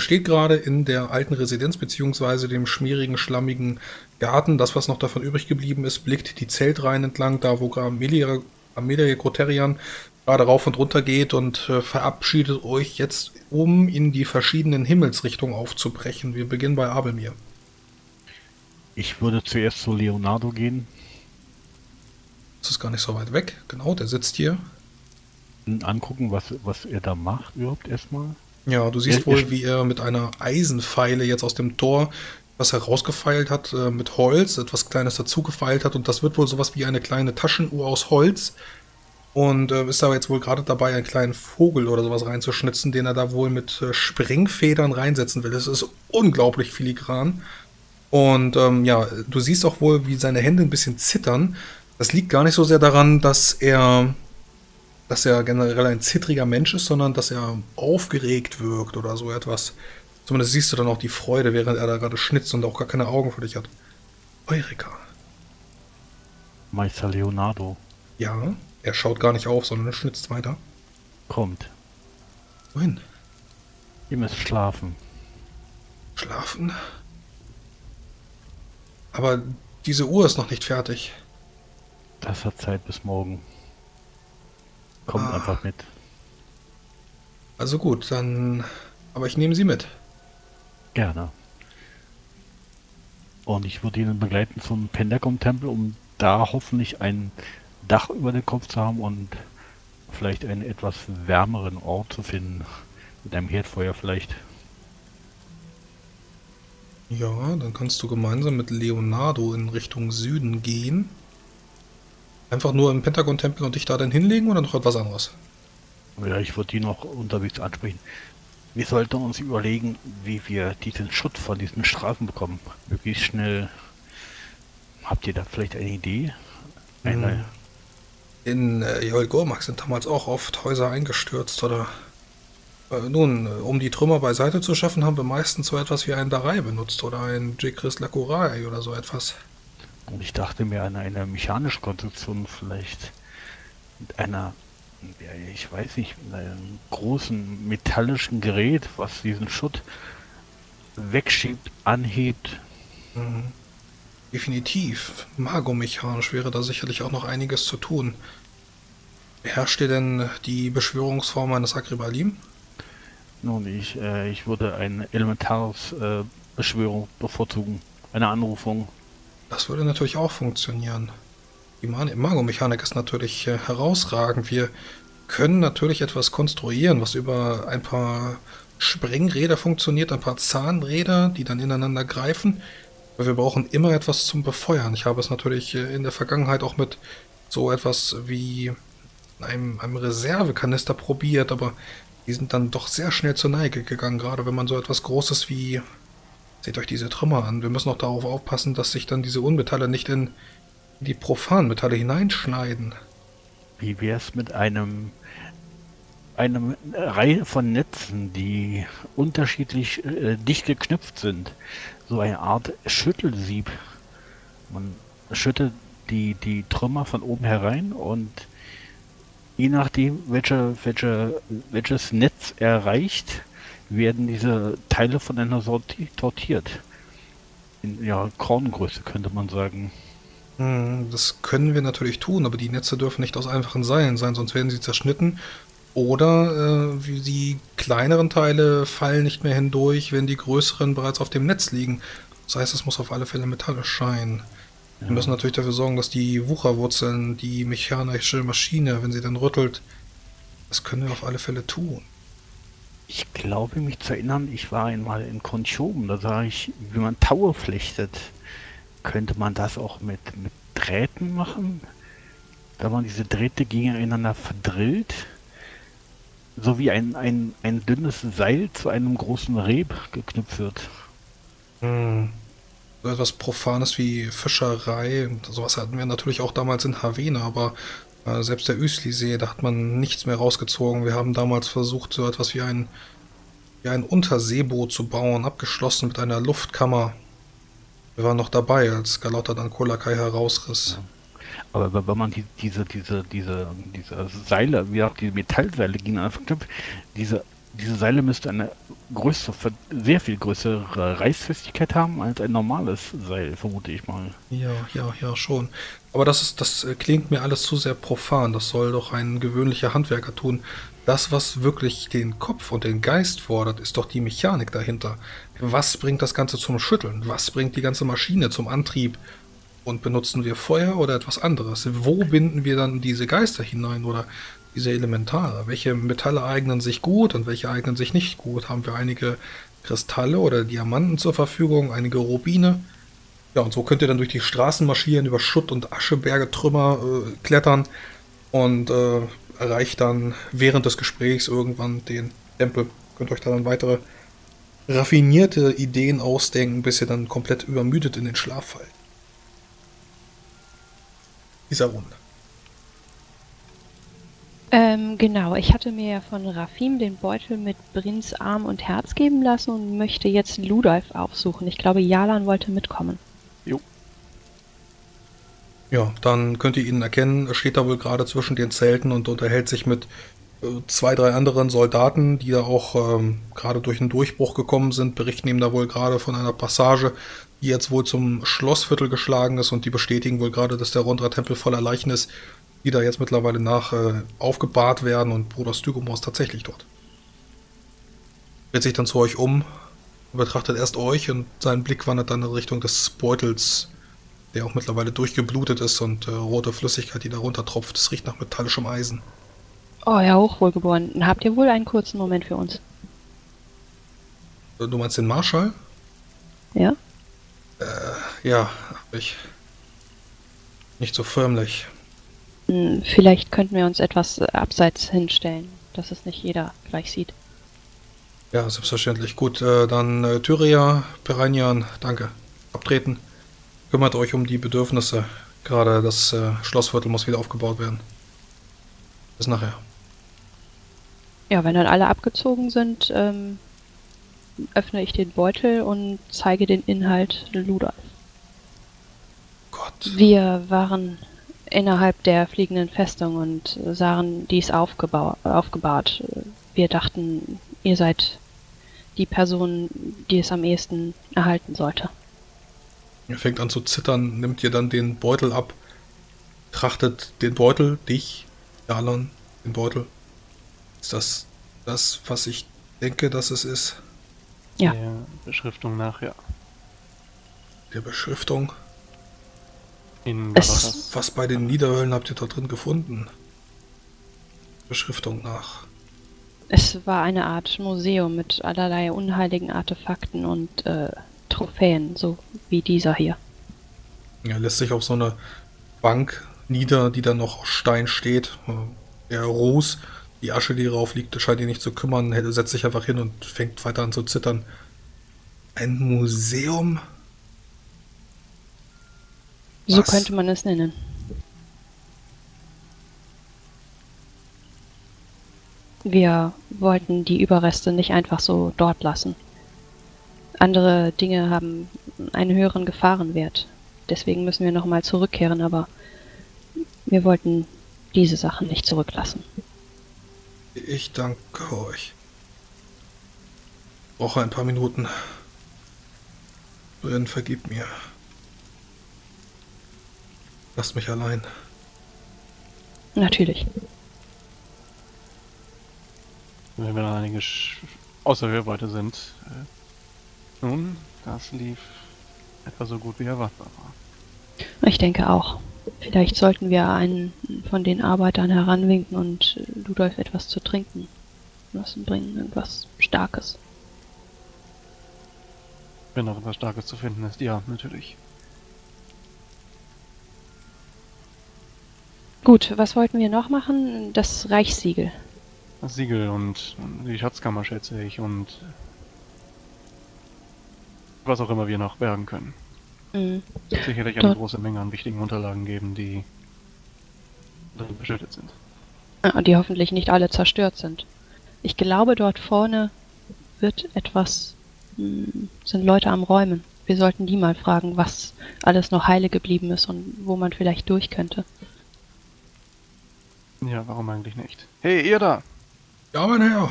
Ihr steht gerade in der alten Residenz beziehungsweise dem schmierigen, schlammigen Garten. Das, was noch davon übrig geblieben ist, blickt die Zeltreihen entlang, da wo Amelia, Amelia Groterian gerade rauf und runter geht und äh, verabschiedet euch jetzt, um in die verschiedenen Himmelsrichtungen aufzubrechen. Wir beginnen bei Abelmir. Ich würde zuerst zu Leonardo gehen. Das ist gar nicht so weit weg. Genau, der sitzt hier. Angucken, was, was er da macht überhaupt erstmal. Ja, du siehst ja, wohl, wie er mit einer Eisenpfeile jetzt aus dem Tor was herausgefeilt hat, äh, mit Holz, etwas Kleines dazugefeilt hat und das wird wohl sowas wie eine kleine Taschenuhr aus Holz. Und äh, ist aber jetzt wohl gerade dabei, einen kleinen Vogel oder sowas reinzuschnitzen, den er da wohl mit äh, Springfedern reinsetzen will. Das ist unglaublich filigran. Und ähm, ja, du siehst auch wohl, wie seine Hände ein bisschen zittern. Das liegt gar nicht so sehr daran, dass er dass er generell ein zittriger Mensch ist, sondern dass er aufgeregt wirkt oder so etwas. Zumindest siehst du dann auch die Freude, während er da gerade schnitzt und auch gar keine Augen für dich hat. Eureka. Meister Leonardo. Ja, er schaut gar nicht auf, sondern er schnitzt weiter. Kommt. Wohin? Ihr müsst schlafen. Schlafen? Aber diese Uhr ist noch nicht fertig. Das hat Zeit bis morgen. Kommt ah. einfach mit. Also gut, dann. Aber ich nehme sie mit. Gerne. Und ich würde ihn begleiten zum Pendagon-Tempel, um da hoffentlich ein Dach über den Kopf zu haben und vielleicht einen etwas wärmeren Ort zu finden. Mit einem Herdfeuer vielleicht. Ja, dann kannst du gemeinsam mit Leonardo in Richtung Süden gehen. Einfach nur im Pentagon-Tempel und dich da dann hinlegen oder noch etwas anderes? Ja, ich würde die noch unterwegs ansprechen. Wir sollten uns überlegen, wie wir diesen Schutz von diesen Straßen bekommen. Möglichst schnell. Habt ihr da vielleicht eine Idee? Eine hm. In äh, Jolgormak sind damals auch oft Häuser eingestürzt oder. Äh, nun, um die Trümmer beiseite zu schaffen, haben wir meistens so etwas wie einen Darei benutzt oder ein Jekris Lakurai oder so etwas. Und ich dachte mir an eine mechanische Konstruktion vielleicht mit einer, ich weiß nicht, mit einem großen metallischen Gerät, was diesen Schutt wegschiebt, anhebt. Mhm. Definitiv. Magomechanisch wäre da sicherlich auch noch einiges zu tun. Beherrscht ihr denn die Beschwörungsform eines Agribalim? Nun, ich, äh, ich würde ein elementares äh, Beschwörung bevorzugen. Eine Anrufung das würde natürlich auch funktionieren. Die Magomechanik ist natürlich äh, herausragend. Wir können natürlich etwas konstruieren, was über ein paar Springräder funktioniert, ein paar Zahnräder, die dann ineinander greifen. Aber wir brauchen immer etwas zum Befeuern. Ich habe es natürlich äh, in der Vergangenheit auch mit so etwas wie einem, einem Reservekanister probiert, aber die sind dann doch sehr schnell zur Neige gegangen, gerade wenn man so etwas Großes wie Seht euch diese Trümmer an. Wir müssen auch darauf aufpassen, dass sich dann diese Unmetalle nicht in die Profanmetalle hineinschneiden. Wie wäre es mit einem eine Reihe von Netzen, die unterschiedlich äh, dicht geknüpft sind. So eine Art Schüttelsieb. Man schüttet die, die Trümmer von oben herein und je nachdem, welche, welche, welches Netz erreicht, werden diese Teile voneinander sortiert. In ja, Korngröße könnte man sagen. Hm, das können wir natürlich tun, aber die Netze dürfen nicht aus einfachen Seilen sein, sonst werden sie zerschnitten. Oder äh, wie die kleineren Teile fallen nicht mehr hindurch, wenn die größeren bereits auf dem Netz liegen. Das heißt, es muss auf alle Fälle metallisch scheinen. Ja. Wir müssen natürlich dafür sorgen, dass die Wucherwurzeln, die mechanische Maschine, wenn sie dann rüttelt, das können wir auf alle Fälle tun. Ich glaube mich zu erinnern, ich war einmal in Konchoben, da sah ich, wie man Taue flechtet. Könnte man das auch mit, mit Drähten machen? Wenn man diese Drähte gegeneinander verdrillt, so wie ein, ein, ein dünnes Seil zu einem großen Reb geknüpft wird. Hm. So etwas Profanes wie Fischerei, sowas hatten wir natürlich auch damals in Havena, aber selbst der Üsli-See, da hat man nichts mehr rausgezogen. Wir haben damals versucht, so etwas wie ein, wie ein Unterseeboot zu bauen, abgeschlossen mit einer Luftkammer. Wir waren noch dabei, als Galotta dann Kolakai herausriss. Ja. Aber wenn man die, diese, diese, diese, diese Seile, wie auch die Metallseile gegen einfach diese, diese Seile müsste eine größere, sehr viel größere Reißfestigkeit haben als ein normales Seil, vermute ich mal. Ja, ja, ja, schon. Aber das ist, das äh, klingt mir alles zu sehr profan. Das soll doch ein gewöhnlicher Handwerker tun. Das, was wirklich den Kopf und den Geist fordert, ist doch die Mechanik dahinter. Was bringt das Ganze zum Schütteln? Was bringt die ganze Maschine zum Antrieb? Und benutzen wir Feuer oder etwas anderes? Wo binden wir dann diese Geister hinein oder diese Elementare? Welche Metalle eignen sich gut und welche eignen sich nicht gut? Haben wir einige Kristalle oder Diamanten zur Verfügung, einige Rubine? Ja, und so könnt ihr dann durch die Straßen marschieren, über Schutt und Ascheberge, Trümmer äh, klettern und äh, erreicht dann während des Gesprächs irgendwann den Tempel. Könnt euch dann weitere raffinierte Ideen ausdenken, bis ihr dann komplett übermüdet in den Schlaf fallt. Dieser Runde. Ähm, genau, ich hatte mir ja von Rafim den Beutel mit Brins Arm und Herz geben lassen und möchte jetzt Ludolf aufsuchen. Ich glaube, Jalan wollte mitkommen. Jo. Ja, dann könnt ihr ihn erkennen. Er steht da wohl gerade zwischen den Zelten und unterhält sich mit äh, zwei, drei anderen Soldaten, die da auch ähm, gerade durch einen Durchbruch gekommen sind, berichten ihm da wohl gerade von einer Passage, die jetzt wohl zum Schlossviertel geschlagen ist und die bestätigen wohl gerade, dass der Rondra-Tempel voller Leichen ist die da jetzt mittlerweile nach äh, aufgebahrt werden und Bruder Stygomor ist tatsächlich dort. Dreht sich dann zu euch um, betrachtet erst euch und sein Blick wandert dann in Richtung des Beutels, der auch mittlerweile durchgeblutet ist und äh, rote Flüssigkeit, die darunter tropft. Es riecht nach metallischem Eisen. Oh ja, hochwohlgeboren. Habt ihr wohl einen kurzen Moment für uns? Du meinst den Marschall? Ja? Äh, ja, hab ich. Nicht so förmlich. Hm, vielleicht könnten wir uns etwas äh, abseits hinstellen, dass es nicht jeder gleich sieht. Ja, selbstverständlich. Gut, äh, dann äh, Tyria, Peranian, danke. Abtreten. Kümmert euch um die Bedürfnisse. Gerade das äh, Schlossviertel muss wieder aufgebaut werden. Bis nachher. Ja, wenn dann alle abgezogen sind, ähm, öffne ich den Beutel und zeige den Inhalt Luda. Gott. Wir waren innerhalb der fliegenden Festung und sahen dies aufgebau aufgebahrt. Wir dachten, ihr seid die Person, die es am ehesten erhalten sollte. Er fängt an zu zittern, nimmt ihr dann den Beutel ab, trachtet den Beutel, dich, Jalon, den Beutel. Ist das das, was ich denke, dass es ist? Ja. Der Beschriftung nach, ja. Der Beschriftung? In Es- Was bei den Niederhöllen habt ihr da drin gefunden? Beschriftung nach. Es war eine Art Museum mit allerlei unheiligen Artefakten und äh, Trophäen, so wie dieser hier. Er lässt sich auf so eine Bank nieder, die dann noch aus Stein steht. Der Ruß, die Asche, die drauf liegt, scheint ihn nicht zu kümmern. Er setzt sich einfach hin und fängt weiter an zu zittern. Ein Museum? So könnte man es nennen. Wir wollten die Überreste nicht einfach so dort lassen. Andere Dinge haben einen höheren Gefahrenwert. Deswegen müssen wir nochmal zurückkehren, aber wir wollten diese Sachen nicht zurücklassen. Ich danke euch. Brauche ein paar Minuten. Brian, vergib mir. Lasst mich allein. Natürlich. Wenn wir dann einige Sch- außer Hörweite sind. Äh, nun, das lief etwa so gut wie erwartbar war. Ich denke auch. Vielleicht sollten wir einen von den Arbeitern heranwinken und äh, Ludolf etwas zu trinken lassen bringen. Irgendwas Starkes. Wenn noch etwas Starkes zu finden ist, ja, natürlich. Gut, was wollten wir noch machen? Das Reichssiegel. Das Siegel und die Schatzkammer schätze ich und was auch immer wir noch bergen können. Mhm. Wird sicherlich eine Dort- große Menge an wichtigen Unterlagen geben, die drin beschüttet sind. Die hoffentlich nicht alle zerstört sind. Ich glaube, dort vorne wird etwas. hm, sind Leute am Räumen. Wir sollten die mal fragen, was alles noch heile geblieben ist und wo man vielleicht durch könnte. Ja, warum eigentlich nicht? Hey, ihr da! Ja, mein Herr.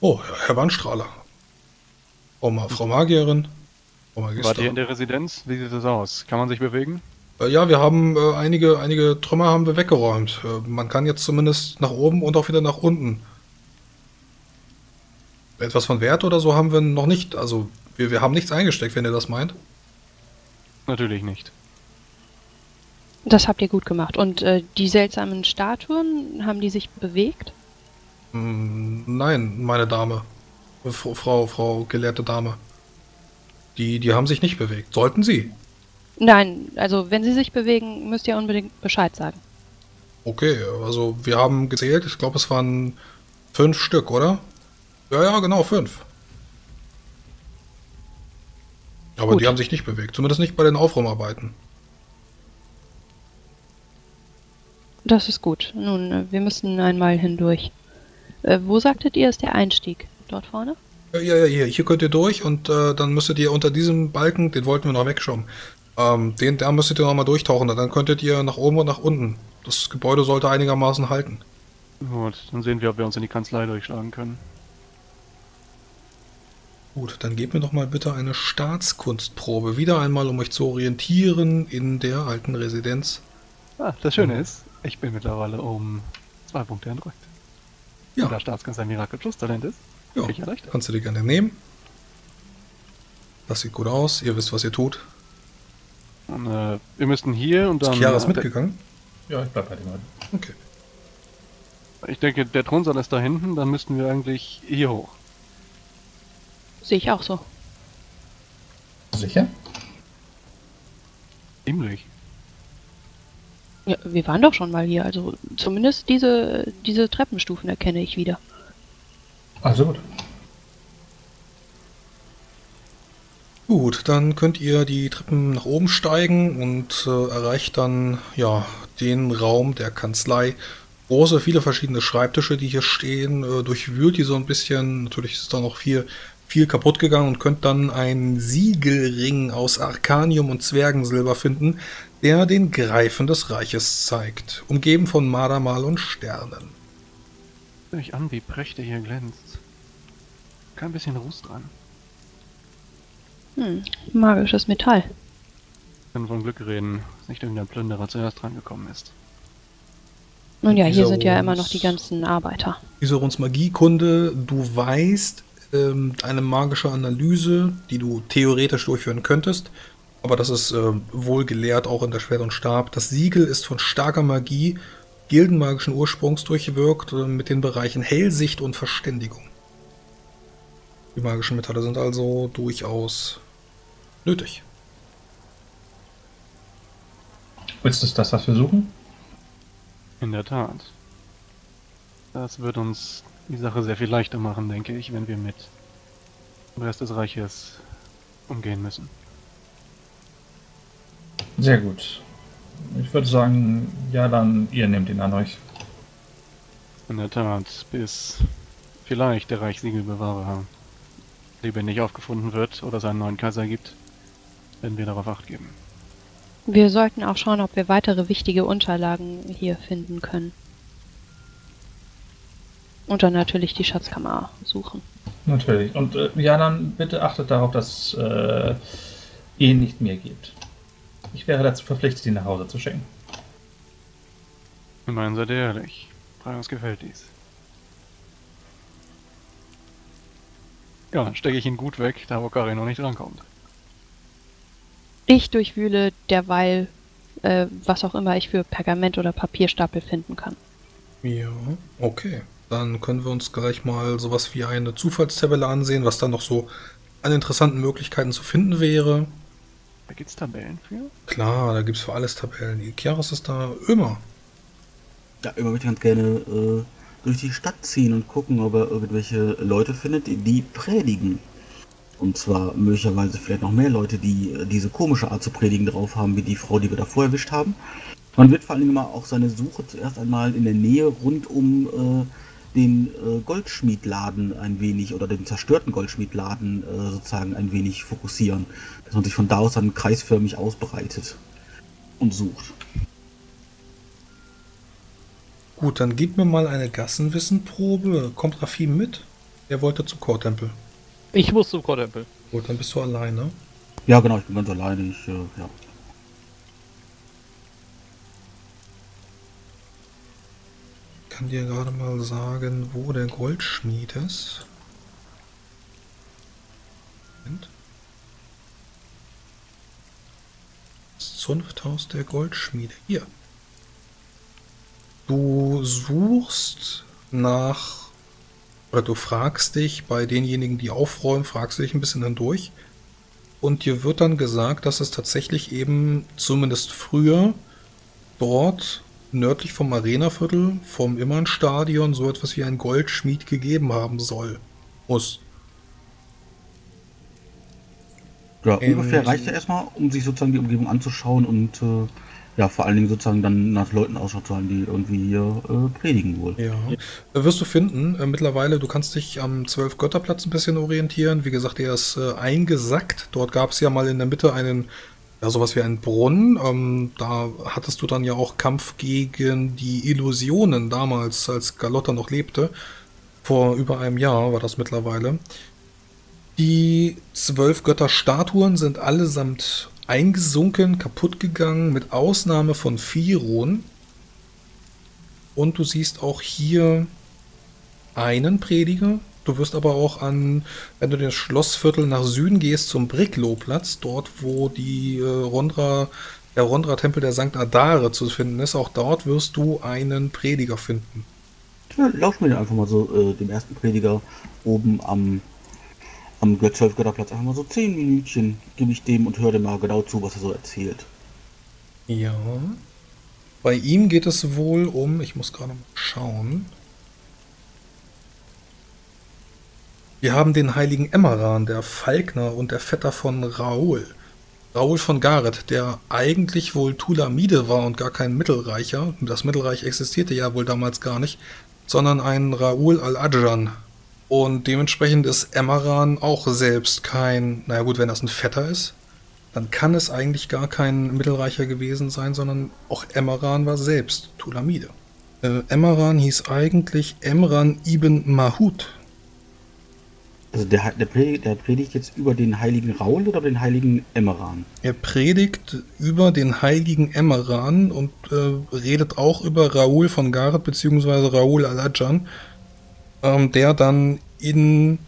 Oh, Herr Wandstrahler. Frau, Ma Frau Magierin. Frau Wart ihr in der Residenz? Wie sieht das aus? Kann man sich bewegen? Äh, Ja, wir haben äh, einige, einige Trümmer haben wir weggeräumt. Äh, man kann jetzt zumindest nach oben und auch wieder nach unten. Etwas von Wert oder so haben wir noch nicht. Also wir, wir haben nichts eingesteckt, wenn ihr das meint. Natürlich nicht. Das habt ihr gut gemacht. Und äh, die seltsamen Statuen, haben die sich bewegt? Hm, nein, meine Dame. Frau, Frau, Frau gelehrte Dame. Die, die haben sich nicht bewegt. Sollten sie. Nein, also wenn sie sich bewegen, müsst ihr unbedingt Bescheid sagen. Okay, also wir haben gezählt. Ich glaube, es waren fünf Stück, oder? Ja, ja, genau, fünf. Aber Gut. die haben sich nicht bewegt. Zumindest nicht bei den Aufräumarbeiten. Das ist gut. Nun, äh, wir müssen einmal hindurch. Äh, wo sagtet ihr, ist der Einstieg? Dort vorne? Ja, ja, ja, hier, hier könnt ihr durch und äh, dann müsstet ihr unter diesem Balken, den wollten wir noch wegschauen, ähm, den, da müsstet ihr nochmal durchtauchen, dann könntet ihr nach oben und nach unten. Das Gebäude sollte einigermaßen halten. Gut, dann sehen wir, ob wir uns in die Kanzlei durchschlagen können. Gut, dann gebt mir doch mal bitte eine Staatskunstprobe. Wieder einmal, um euch zu orientieren in der alten Residenz. Ah, das Schöne ist, ich bin mittlerweile um zwei Punkte entrückt. Ja. Da Staatskanzler Miracle Plus Talent ist, Ja, ich recht. kannst du dir gerne nehmen. Das sieht gut aus, ihr wisst, was ihr tut. Und, äh, wir müssten hier und Ist dann. Chiara ist äh, mitgegangen? Ja, ich bleib bei dem alten. Okay. Ich denke, der Thronsaal ist da hinten, dann müssten wir eigentlich hier hoch. Sehe ich auch so. Sicher? Ziemlich. Ja, wir waren doch schon mal hier, also zumindest diese, diese Treppenstufen erkenne ich wieder. Also gut. Gut, dann könnt ihr die Treppen nach oben steigen und äh, erreicht dann ja den Raum der Kanzlei. Große, viele verschiedene Schreibtische, die hier stehen, äh, durchwühlt die so ein bisschen. Natürlich ist da noch viel, viel kaputt gegangen und könnt dann einen Siegelring aus Arkanium und Zwergensilber finden, der den Greifen des Reiches zeigt, umgeben von Madamal und Sternen. Hör euch an, wie prächtig hier glänzt. Kein bisschen Ruß dran. Hm, magisches Metall. Können von Glück reden, dass nicht irgendein Plünderer zuerst drangekommen ist. Nun ja, hier sind ja immer noch die ganzen Arbeiter. Isorons Magiekunde, du weißt ähm, eine magische Analyse, die du theoretisch durchführen könntest, aber das ist äh, wohl gelehrt auch in der Schwert und Stab. Das Siegel ist von starker Magie, gildenmagischen Ursprungs durchwirkt, äh, mit den Bereichen Hellsicht und Verständigung. Die magischen Metalle sind also durchaus nötig. Willst du das, was wir suchen? In der Tat. Das wird uns die Sache sehr viel leichter machen, denke ich, wenn wir mit dem Rest des Reiches umgehen müssen. Sehr gut. Ich würde sagen, ja, dann ihr nehmt ihn an euch. In der Tat, bis vielleicht der Reichssiegelbewahrer lebendig aufgefunden wird oder es einen neuen Kaiser gibt, werden wir darauf acht geben. Wir sollten auch schauen, ob wir weitere wichtige Unterlagen hier finden können. Und dann natürlich die Schatzkammer suchen. Natürlich. Und äh, ja, dann bitte achtet darauf, dass äh, ihr ihn nicht mir gebt. Ich wäre dazu verpflichtet, ihn nach Hause zu schicken. Immerhin seid ihr ehrlich. Uns gefällt dies. Ja, dann stecke ich ihn gut weg, da wo Kari noch nicht rankommt. Ich durchwühle derweil, äh, was auch immer ich für Pergament oder Papierstapel finden kann. Ja, okay. Dann können wir uns gleich mal sowas wie eine Zufallstabelle ansehen, was dann noch so an interessanten Möglichkeiten zu finden wäre. Da gibt's Tabellen für? Klar, da gibt's für alles Tabellen. Die Chiaras ist da immer. Ja, immer würde ich ganz gerne äh, durch die Stadt ziehen und gucken, ob er irgendwelche Leute findet, die, die predigen. Und zwar möglicherweise vielleicht noch mehr Leute, die äh, diese komische Art zu predigen drauf haben, wie die Frau, die wir davor erwischt haben. Man wird vor allen Dingen mal auch seine Suche zuerst einmal in der Nähe rund um äh, den äh, Goldschmiedladen ein wenig oder den zerstörten Goldschmiedladen äh, sozusagen ein wenig fokussieren. Dass man sich von da aus dann kreisförmig ausbreitet und sucht. Gut, dann gib mir mal eine Gassenwissenprobe. Kommt Rafim mit? Er wollte zu Chortempel. Ich muss zum Chortempel. Gut, dann bist du alleine. Ja, genau, ich bin ganz alleine. Ich, äh, ja. Kann dir gerade mal sagen, wo der Goldschmied ist. Moment. Das Zunfthaus der Goldschmiede. Hier. Du suchst nach, oder du fragst dich bei denjenigen, die aufräumen, fragst dich ein bisschen dann durch. Und dir wird dann gesagt, dass es tatsächlich eben zumindest früher dort nördlich vom Arenaviertel, vom Immernstadion, so etwas wie ein Goldschmied gegeben haben soll. Muss. Ja, ungefähr reicht ja erstmal, um sich sozusagen die Umgebung anzuschauen und äh, ja, vor allen Dingen sozusagen dann nach Leuten Ausschau zu halten, die irgendwie hier äh, predigen wohl. Ja. Äh, Wirst du finden, äh, mittlerweile, du kannst dich am Zwölf-Götterplatz ein bisschen orientieren. Wie gesagt, der ist äh, eingesackt. Dort gab es ja mal in der Mitte einen, ja, sowas wie einen Brunnen. Ähm, da hattest du dann ja auch Kampf gegen die Illusionen damals, als Galotta noch lebte. Vor über einem Jahr war das mittlerweile. Die zwölf Götterstatuen sind allesamt eingesunken, kaputt gegangen, mit Ausnahme von Firon. Und du siehst auch hier einen Prediger. Du wirst aber auch an, wenn du den Schlossviertel nach Süden gehst, zum Bricklow-Platz, dort wo die äh, Rondra, der Rondra-Tempel der St. Adare zu finden ist, auch dort wirst du einen Prediger finden. Ja, lauf mir einfach mal so äh, dem ersten Prediger oben am, am Götz-Götterplatz einfach mal so zehn Minütchen gebe ich dem und höre dem mal genau zu, was er so erzählt. Ja. Bei ihm geht es wohl um, ich muss gerade mal schauen. Wir haben den heiligen Emmeran, der Falkner und der Vetter von Raoul. Raoul von Gareth, der eigentlich wohl Tulamide war und gar kein Mittelreicher. Das Mittelreich existierte ja wohl damals gar nicht, sondern ein Raoul al-Adjan. Und dementsprechend ist Emmeran auch selbst kein, naja gut, wenn das ein Vetter ist, dann kann es eigentlich gar kein Mittelreicher gewesen sein, sondern auch Emmeran war selbst Tulamide. Äh, Emmeran hieß eigentlich Emran ibn Mahut. Also der, der, predigt, der predigt jetzt über den heiligen Raul oder den heiligen Emmeran? Er predigt über den heiligen Emmeran und äh, redet auch über Raoul von Gareth bzw. Raoul al-Adjan, ähm, der dann in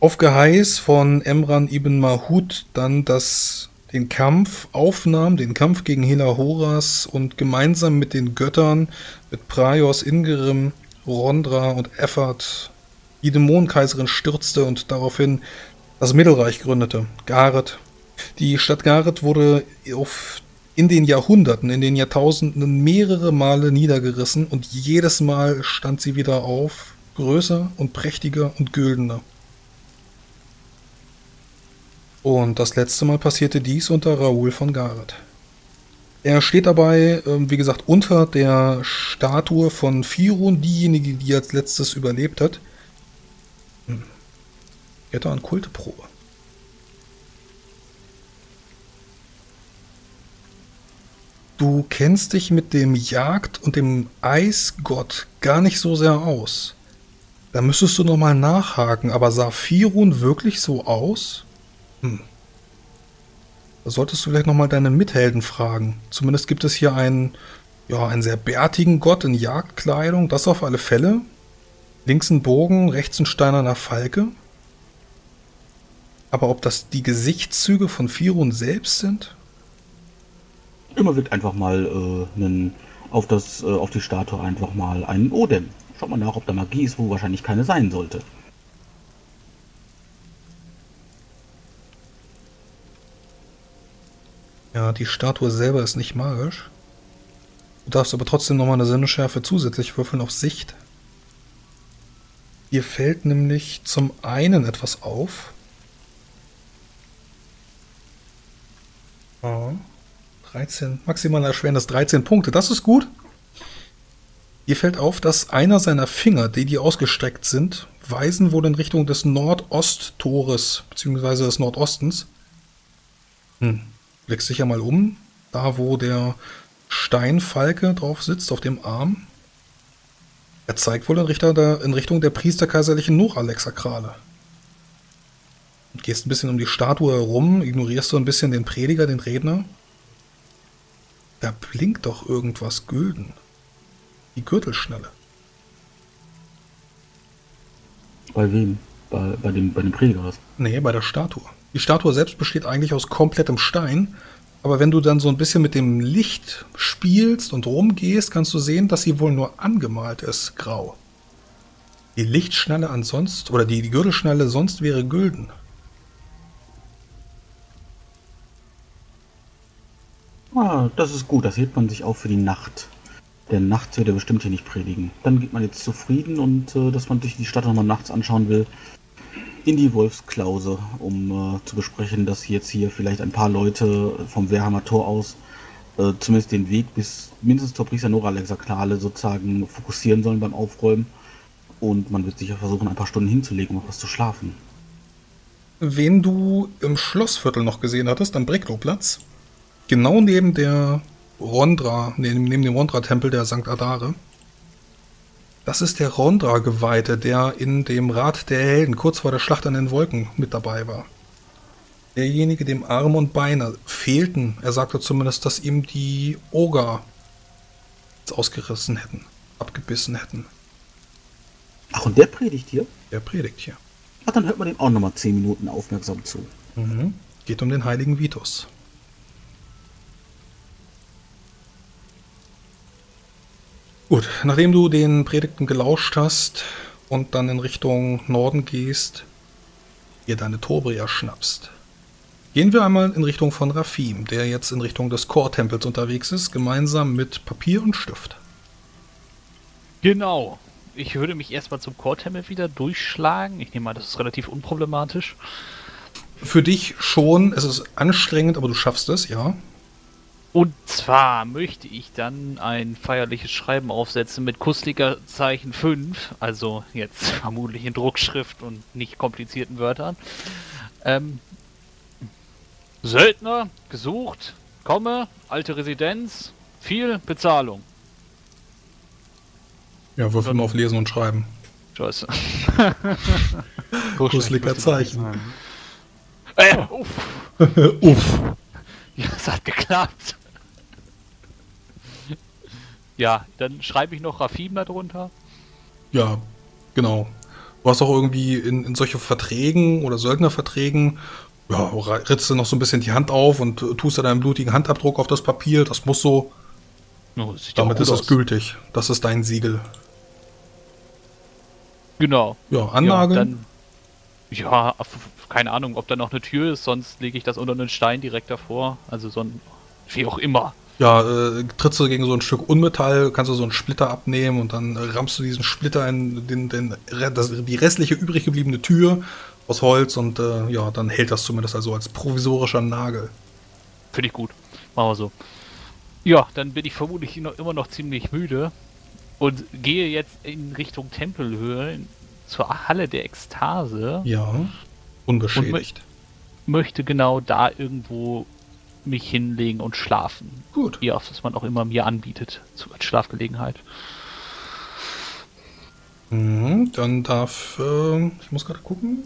auf Geheiß von Emran ibn Mahut dann das den Kampf aufnahm, den Kampf gegen Helahoras und gemeinsam mit den Göttern, mit Praios, Ingerim, Rondra und Effert die Dämonenkaiserin stürzte und daraufhin das Mittelreich gründete, Gareth. Die Stadt Gareth wurde auf, in den Jahrhunderten, in den Jahrtausenden mehrere Male niedergerissen und jedes Mal stand sie wieder auf, größer und prächtiger und güldener. Und das letzte Mal passierte dies unter Raoul von Gareth. Er steht dabei, ähm, wie gesagt, unter der Statue von Firon, diejenige, die als letztes überlebt hat. Hat da eine Kulteprobe. Du kennst dich mit dem Jagd- und dem Eisgott gar nicht so sehr aus. Da müsstest du nochmal nachhaken, aber sah Firun wirklich so aus? Hm. Da solltest du vielleicht nochmal deine Mithelden fragen. Zumindest gibt es hier einen, ja, einen sehr bärtigen Gott in Jagdkleidung, das auf alle Fälle. Links ein Bogen, rechts ein steinerner Falke. Aber ob das die Gesichtszüge von Firun selbst sind? Immer wird einfach mal äh, einen, auf, das, äh, auf die Statue einfach mal einen Odem. Schaut mal nach, ob da Magie ist, wo wahrscheinlich keine sein sollte. Ja, die Statue selber ist nicht magisch. Du darfst aber trotzdem nochmal eine Sinneschärfe zusätzlich würfeln auf Sicht. Ihr fällt nämlich zum einen etwas auf. Ja, 13, maximal Erschwernis 13 Punkte, das ist gut. Ihr fällt auf, dass einer seiner Finger, die die ausgestreckt sind, weisen wohl in Richtung des Nordosttores, beziehungsweise des Nordostens. Hm. Blickst dich ja mal um, da wo der Steinfalke drauf sitzt, auf dem Arm. Er zeigt wohl in Richtung der, in Richtung der priesterkaiserlichen Nochalexakrale. Gehst ein bisschen um die Statue herum, ignorierst so ein bisschen den Prediger, den Redner. Da blinkt doch irgendwas gülden. Die Gürtelschnelle. Bei wem? Bei, bei, dem, bei dem Prediger was? Nee, bei der Statue. Die Statue selbst besteht eigentlich aus komplettem Stein. Aber wenn du dann so ein bisschen mit dem Licht spielst und rumgehst, kannst du sehen, dass sie wohl nur angemalt ist, grau. Die Lichtschnelle ansonsten, oder die, die Gürtelschnelle sonst wäre gülden. Das ist gut, das hebt man sich auf für die Nacht. Denn nachts wird er bestimmt hier nicht predigen. Dann geht man jetzt zufrieden und äh, dass man sich die Stadt nochmal nachts anschauen will, in die Wolfsklause, um äh, zu besprechen, dass jetzt hier vielleicht ein paar Leute vom Wehrhammer Tor aus äh, zumindest den Weg bis mindestens zur Priester Nora Alexaklale sozusagen fokussieren sollen beim Aufräumen. Und man wird sicher versuchen, ein paar Stunden hinzulegen, um etwas zu schlafen. Wen du im Schlossviertel noch gesehen hattest, am Brecklowplatz, genau neben der Rondra, neben, neben dem Rondra-Tempel der St. Adare, das ist der Rondra-Geweihte, der in dem Rat der Helden kurz vor der Schlacht an den Wolken mit dabei war. Derjenige, dem Arme und Beine fehlten. Er sagte zumindest, dass ihm die Oger ausgerissen hätten, abgebissen hätten. Ach, und der predigt hier? Der predigt hier. Ach, dann hört man dem auch nochmal 10 Minuten aufmerksam zu. Mhm. Geht um den heiligen Vitus. Gut, nachdem du den Predigten gelauscht hast und dann in Richtung Norden gehst, dir deine Tobria schnappst, gehen wir einmal in Richtung von Rafim, der jetzt in Richtung des Chortempels unterwegs ist, gemeinsam mit Papier und Stift. Genau. Ich würde mich erstmal zum Core-Tempel wieder durchschlagen. Ich nehme mal, das ist relativ unproblematisch. Für dich schon, es ist anstrengend, aber du schaffst es, ja. Und zwar möchte ich dann ein feierliches Schreiben aufsetzen mit Kussliger Zeichen 5, also jetzt vermutlich in Druckschrift und nicht komplizierten Wörtern. Ähm, Söldner, gesucht, komme, alte Residenz, viel Bezahlung. Ja, würfel mal auf Lesen und Schreiben. Scheiße. Kussliger Zeichen. Äh, uff. Uff. Ja, es hat geklappt. Ja, dann schreibe ich noch Rafim darunter. Ja, genau. Du hast auch irgendwie in, in solche Verträgen oder Söldnerverträgen, ja, ritzt du noch so ein bisschen die Hand auf und tust da deinen blutigen Handabdruck auf das Papier. Das muss so. Oh, das Damit ist es aus. gültig. Das ist dein Siegel. Genau. Ja, Anlage. Ja, dann, ja, keine Ahnung, ob da noch eine Tür ist, sonst lege ich das unter einen Stein direkt davor. Also so ein, wie auch immer. Ja, äh, trittst du gegen so ein Stück Unmetall, kannst du so einen Splitter abnehmen und dann rammst du diesen Splitter in den, den, das, die restliche übrig gebliebene Tür aus Holz und äh, ja, dann hält das zumindest also als provisorischer Nagel. Finde ich gut. Machen wir so. Ja, dann bin ich vermutlich noch, immer noch ziemlich müde und gehe jetzt in Richtung Tempelhöhe zur Halle der Ekstase. Ja, unbeschädigt. Möchte genau da irgendwo mich hinlegen und schlafen. Gut. Ja, was man auch immer mir anbietet als Schlafgelegenheit. Mhm, dann darf, äh, ich muss gerade gucken.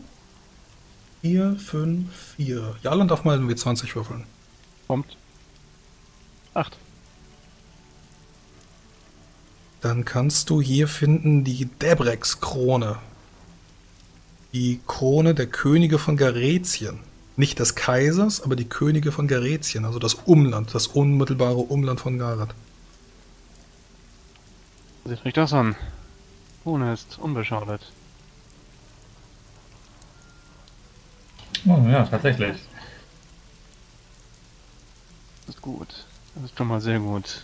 4, 5, 4. Jalan darf mal einen W20 würfeln. Kommt. Acht. Dann kannst du hier finden die Debrex-Krone. Die Krone der Könige von Garetien. Nicht des Kaisers, aber die Könige von Garetien, also das Umland, das unmittelbare Umland von Garat. Seht euch das an. Ohne ist unbeschadet. Oh ja, tatsächlich. Das ist gut. Das ist schon mal sehr gut.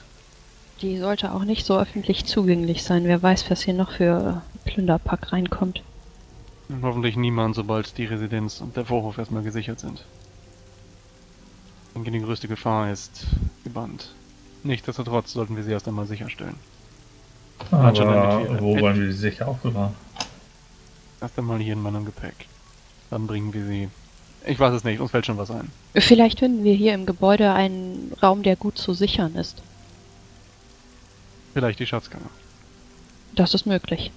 Die sollte auch nicht so öffentlich zugänglich sein. Wer weiß, was hier noch für Plünderpack reinkommt. Und hoffentlich niemand, sobald die Residenz und der Vorhof erstmal gesichert sind. Ich denke, die größte Gefahr ist gebannt. Nichtsdestotrotz sollten wir sie erst einmal sicherstellen. Aber viel wo wollen wir sie sicher aufbewahren? Erst einmal hier in meinem Gepäck. Dann bringen wir sie. Ich weiß es nicht, uns fällt schon was ein. Vielleicht finden wir hier im Gebäude einen Raum, der gut zu sichern ist. Vielleicht die Schatzkammer. Das ist möglich.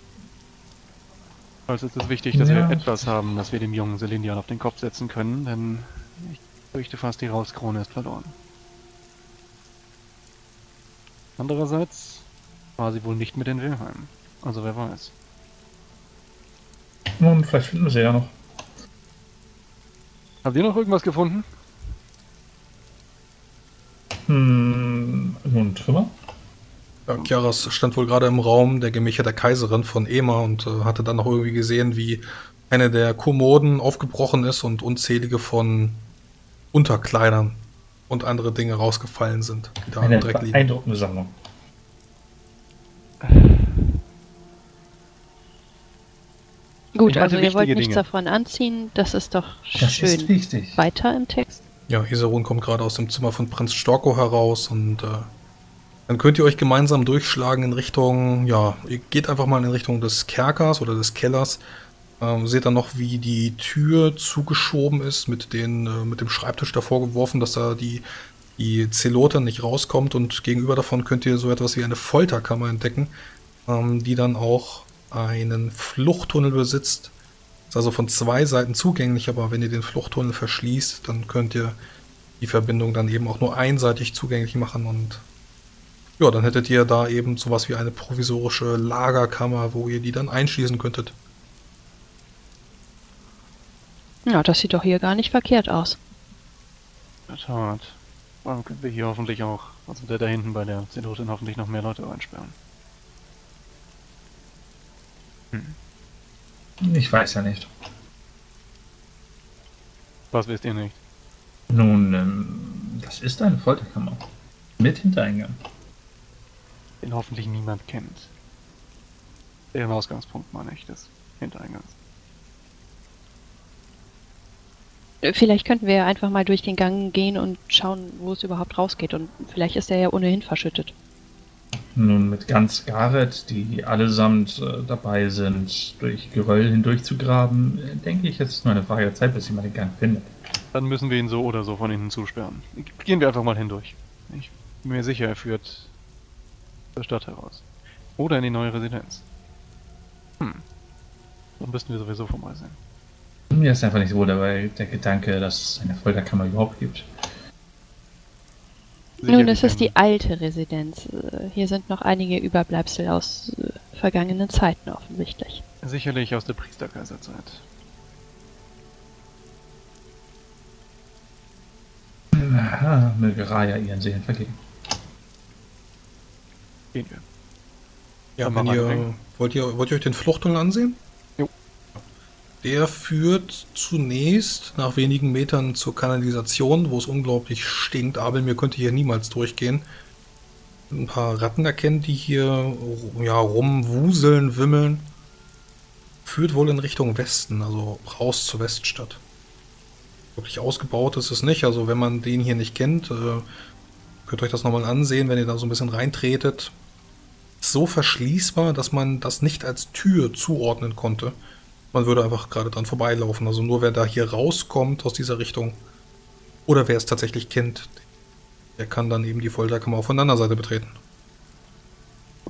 Also ist es wichtig, dass Ja. wir etwas haben, das wir dem jungen Selindian auf den Kopf setzen können, denn ich fürchte fast, die Rauskrone ist verloren. Andererseits war sie wohl nicht mit in Wilhelm. Also wer weiß. Nun, vielleicht finden wir sie ja noch. Habt ihr noch irgendwas gefunden? Hm, nun, Trümmer? Ja, Chiaras stand wohl gerade im Raum der Gemächer der Kaiserin von Ema und äh, hatte dann noch irgendwie gesehen, wie eine der Kommoden aufgebrochen ist und unzählige von Unterkleidern und andere Dinge rausgefallen sind, die da Eine im Dreck liegen. beeindruckende Sammlung. Gut, also ihr wollt nichts Dinge. davon anziehen. Das ist doch Das schön. ist wichtig. Weiter im Text. Ja, Iserun kommt gerade aus dem Zimmer von Prinz Storko heraus und äh, dann könnt ihr euch gemeinsam durchschlagen in Richtung, ja, ihr geht einfach mal in Richtung des Kerkers oder des Kellers. Ähm, seht dann noch, wie die Tür zugeschoben ist, mit, den, äh, mit dem Schreibtisch davor geworfen, dass da die, die Zelote nicht rauskommt und gegenüber davon könnt ihr so etwas wie eine Folterkammer entdecken, ähm, die dann auch einen Fluchttunnel besitzt, ist also von zwei Seiten zugänglich, aber wenn ihr den Fluchttunnel verschließt, dann könnt ihr die Verbindung dann eben auch nur einseitig zugänglich machen und ja, dann hättet ihr da eben sowas wie eine provisorische Lagerkammer, wo ihr die dann einschließen könntet. Ja, das sieht doch hier gar nicht verkehrt aus. In der Tat. Dann können wir hier hoffentlich auch, also der da hinten bei der Zelotin hoffentlich noch mehr Leute einsperren. Ich weiß ja nicht. Was wisst ihr nicht? Nun, ähm, das ist eine Folterkammer. Mit Hintereingang. Den hoffentlich niemand kennt. Deren Ausgangspunkt meine ich, des Hintereingangs. Vielleicht könnten wir ja einfach mal durch den Gang gehen und schauen, wo es überhaupt rausgeht. Und vielleicht ist er ja ohnehin verschüttet. Nun, mit ganz Gareth, die allesamt äh, dabei sind, durch Geröll hindurch zu graben, äh, denke ich, es ist nur eine Frage der Zeit, bis jemand den Gang findet. Dann müssen wir ihn so oder so von innen zusperren. Gehen wir einfach mal hindurch. Ich bin mir sicher, er führt der Stadt heraus. Oder in die neue Residenz. Hm. Dann müssten wir sowieso vorbei sein. Mir ist einfach nicht wohl dabei der Gedanke, dass es eine Folterkammer überhaupt gibt. Nun, es ist Sicherlich die alte Residenz. Hier sind noch einige Überbleibsel aus äh, vergangenen Zeiten offensichtlich. Sicherlich aus der Priesterkaiserzeit. Aha, möge Raya ihren Seelen vergeben. Gehen wir. Ja, wenn ihr, wollt ihr, wollt ihr euch den Fluchttunnel ansehen? Jo. Der führt zunächst nach wenigen Metern zur Kanalisation, wo es unglaublich stinkt. Abel, mir könnte hier niemals durchgehen. Ein paar Ratten erkennen, die hier ja, rumwuseln, wimmeln. Führt wohl in Richtung Westen, also raus zur Weststadt. Wirklich ausgebaut ist es nicht. Also wenn man den hier nicht kennt, äh, könnt ihr euch das nochmal ansehen, wenn ihr da so ein bisschen reintretet so verschließbar, dass man das nicht als Tür zuordnen konnte. Man würde einfach gerade dran vorbeilaufen. Also nur wer da hier rauskommt aus dieser Richtung oder wer es tatsächlich kennt, der kann dann eben die Folterkammer auf der anderen Seite betreten.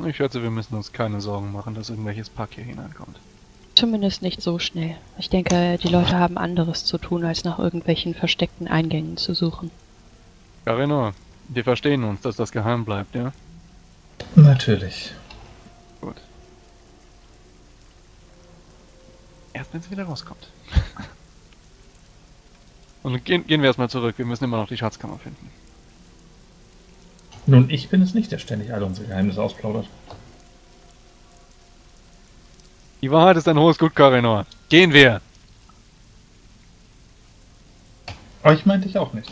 Ich schätze, wir müssen uns keine Sorgen machen, dass irgendwelches Pack hier hineinkommt. Zumindest nicht so schnell. Ich denke, die Leute haben anderes zu tun, als nach irgendwelchen versteckten Eingängen zu suchen. Carino, wir verstehen uns, dass das geheim bleibt, ja? Natürlich. Gut. Erst wenn es wieder rauskommt. Und gehen, gehen wir erstmal zurück. Wir müssen immer noch die Schatzkammer finden. Nun, ich bin es nicht, der ständig alle unsere Geheimnisse ausplaudert. Die Wahrheit ist ein hohes Gut, Karinor. Gehen wir! Euch meinte ich auch nicht.